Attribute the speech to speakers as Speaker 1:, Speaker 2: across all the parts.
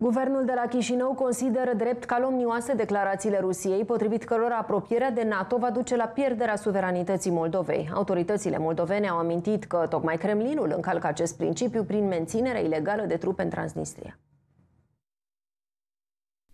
Speaker 1: Guvernul de la Chișinău consideră drept calomnioase declarațiile Rusiei, potrivit cărora apropierea de NATO va duce la pierderea suveranității Moldovei. Autoritățile moldovene au amintit că tocmai Kremlinul încalcă acest principiu prin menținerea ilegală de trupe în Transnistria.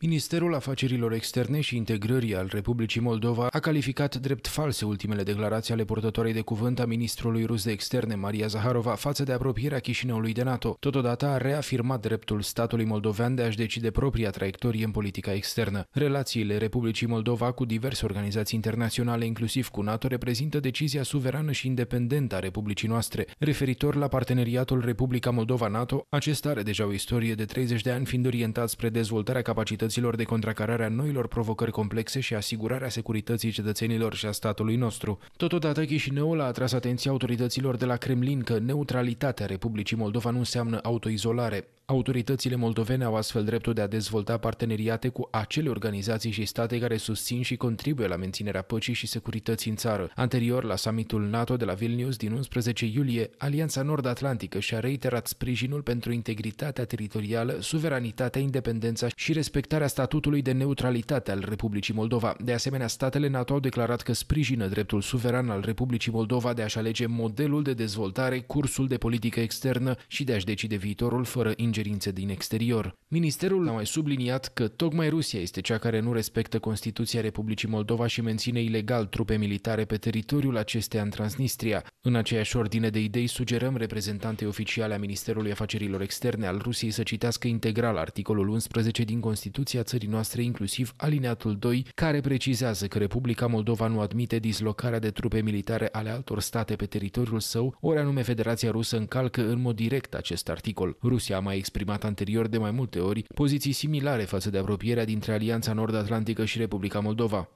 Speaker 2: Ministerul Afacerilor Externe și Integrării al Republicii Moldova a calificat drept false ultimele declarații ale purtătoarei de cuvânt a ministrului rus de externe, Maria Zaharova, față de apropierea Chișinăului de NATO. Totodată a reafirmat dreptul statului moldovean de a-și decide propria traiectorie în politica externă. Relațiile Republicii Moldova cu diverse organizații internaționale, inclusiv cu NATO, reprezintă decizia suverană și independentă a Republicii noastre. Referitor la parteneriatul Republica Moldova-NATO, acesta are deja o istorie de 30 de ani, fiind orientat spre dezvoltarea capacității capacităților de contracarare a noilor provocări complexe și asigurarea securității cetățenilor și a statului nostru. Totodată, Chișinăul a atras atenția autorităților de la Kremlin că neutralitatea Republicii Moldova nu înseamnă autoizolare. Autoritățile moldovene au astfel dreptul de a dezvolta parteneriate cu acele organizații și state care susțin și contribuie la menținerea păcii și securității în țară. Anterior, la summitul NATO de la Vilnius din 11 iulie, Alianța Nord-Atlantică și-a reiterat sprijinul pentru integritatea teritorială, suveranitatea, independența și respectarea statutului de neutralitate al Republicii Moldova. De asemenea, statele NATO au declarat că sprijină dreptul suveran al Republicii Moldova de a-și alege modelul de dezvoltare, cursul de politică externă și de a-și decide viitorul fără ingerințe din exterior. Ministerul a mai subliniat că tocmai Rusia este cea care nu respectă Constituția Republicii Moldova și menține ilegal trupe militare pe teritoriul acesteia în Transnistria. În aceeași ordine de idei, sugerăm reprezentantei oficiale a Ministerului Afacerilor Externe al Rusiei să citească integral articolul 11 din Constituția țării noastre, inclusiv alineatul 2, care precizează că Republica Moldova nu admite dislocarea de trupe militare ale altor state pe teritoriul său, ori anume Federația Rusă încalcă în mod direct acest articol. Rusia a mai exprimat anterior de mai multe ori poziții similare față de apropierea dintre Alianța Nord-Atlantică și Republica Moldova.